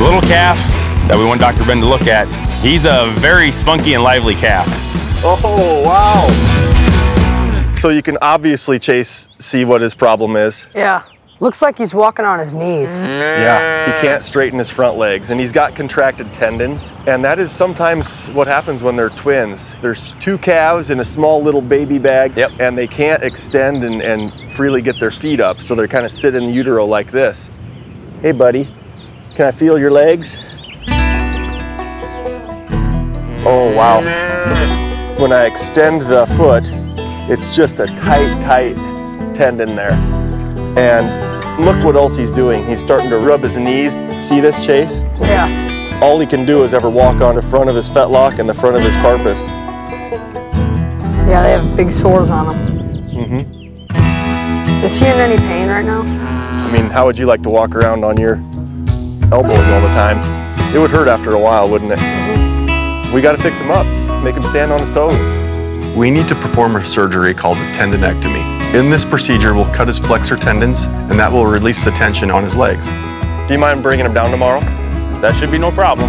The little calf that we want Dr. Ben to look at, he's a very spunky and lively calf. Oh, wow. So you can obviously Chase see what his problem is. Yeah. Looks like he's walking on his knees. Yeah, he can't straighten his front legs and he's got contracted tendons. And that is sometimes what happens when they're twins. There's two calves in a small little baby bag Yep. and they can't extend and, and freely get their feet up. So they're kind of sit in utero like this. Hey, buddy, can I feel your legs? Oh, wow. When I extend the foot, it's just a tight, tight tendon there. And look what else he's doing. He's starting to rub his knees. See this, Chase? Yeah. All he can do is ever walk on the front of his fetlock and the front of his carpus. Yeah, they have big sores on them. Mm-hmm. Is he in any pain right now? I mean, how would you like to walk around on your elbows all the time? It would hurt after a while, wouldn't it? We got to fix him up, make him stand on his toes. We need to perform a surgery called a tendinectomy. In this procedure, we'll cut his flexor tendons, and that will release the tension on his legs. Do you mind bringing him down tomorrow? That should be no problem.